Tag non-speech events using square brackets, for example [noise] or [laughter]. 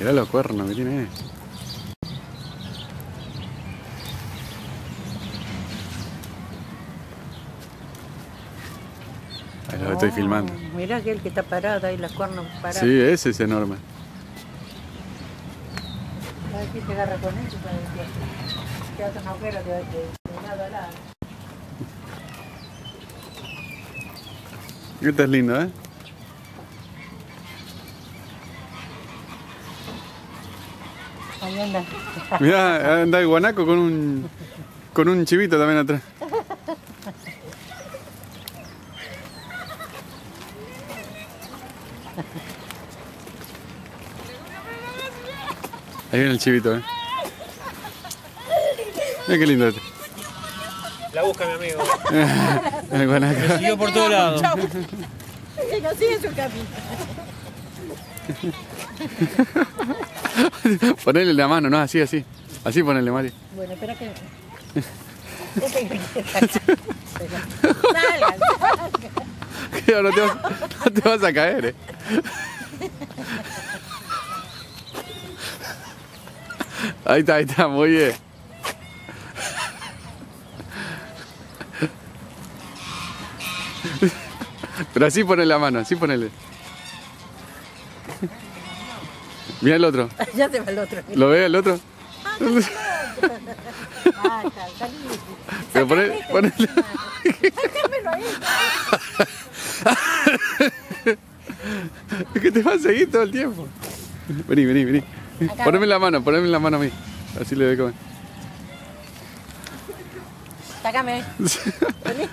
Mirá los cuernos que tiene. Ahí lo estoy Oh, filmando. Mirá aquel que está parado ahí, las cuernos paradas. Sí, ese es enorme. A ver si se agarra con eso para que te hace un agujero de, de, lado a lado. Este es lindo, ¿eh? Ahí anda. Mirá, anda el guanaco con un con un chivito también atrás. Ahí viene el chivito, ¿eh? Mira qué lindo este. La busca mi amigo. [laughs] El guanaco. Siguió por todos lados. Que no sigue su camino. [laughs] Ponele la mano, no, así, así. Así ponele, Mari. Bueno, espera que. [laughs] Salgan, no te vas, no te vas a caer, eh. Ahí está, ahí está, muy bien. Pero así ponele la mano, así ponele. [laughs] Mira el otro. [laughs] Ya se va el otro. ¿Lo ve el otro? Ah, está, salí. [laughs] Pero. Sácamelo ahí. Es que te va a seguir todo el tiempo. Vení, vení, vení. Acá. Poneme la mano, poneme la mano a mí. Así le doy comer. Sácame. Vení.